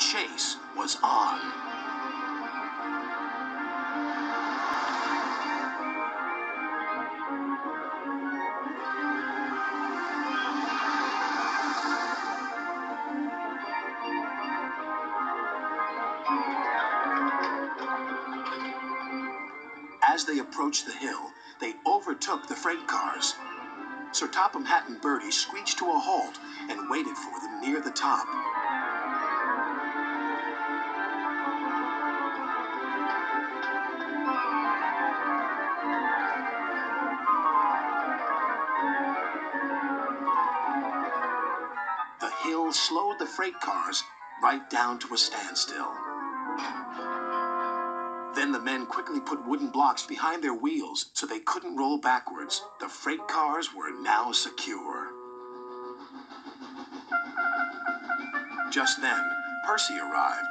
chase was on. As they approached the hill, they overtook the freight cars. Sir Topham Hatt and Bertie screeched to a halt and waited for them near the top. Slowed the freight cars right down to a standstill. Then the men quickly put wooden blocks behind their wheels so they couldn't roll backwards. The freight cars were now secure. Just then, Percy arrived.